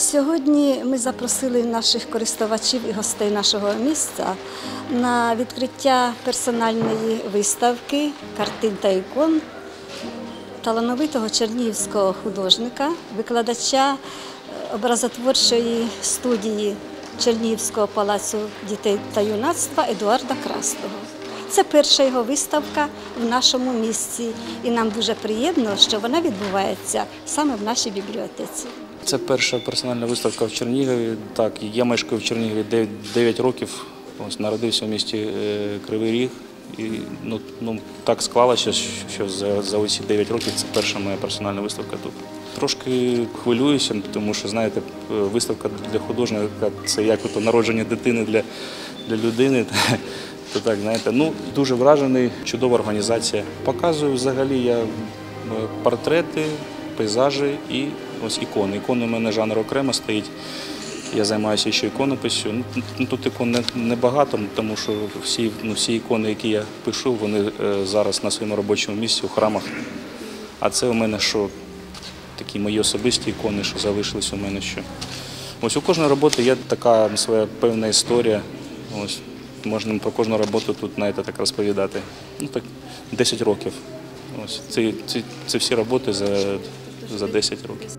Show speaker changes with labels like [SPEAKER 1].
[SPEAKER 1] Сьогодні ми запросили наших користувачів і гостей нашого місця на відкриття персональної виставки картин та ікон талановитого чернігівського художника, викладача е, образотворчої студії Чернігівського палацу дітей та юнацтва Едуарда Красного. Це перша його виставка в нашому місці, і нам дуже приємно, що вона відбувається саме в нашій бібліотеці.
[SPEAKER 2] Це перша персональна виставка в Чернігові. Так, я мешкаю в Чернігові 9, 9 років. Ось народився в місті е, Кривий Ріг. І ну, ну, так склалося, що- за, за усі 9 років це перша моя персональна виставка тут. Трошки хвилююся, тому що, знаєте, е, виставка для художника це як ото народження дитини для, для людини. То так, знаєте, ну дуже вражений, чудова організація. Показую взагалі я е, портрети, пейзажі і ось ікони. Ікони у мене жанр окремо стоїть. Я займаюся ще іконописю. Ну, ну, тут ікон не- небагато, тому що всі, ну, всі ікони, які я пишу, вони е, зараз на своєму робочому місці у храмах. А це у мене що такі мої особисті ікони, що залишились у мене що. Ось у кожної роботи є така своя певна історія. Ось можна про кожну роботу тут знаєте, так розповідати. Ну так 10 років. Ось це, це, це всі роботи за, за 10 років.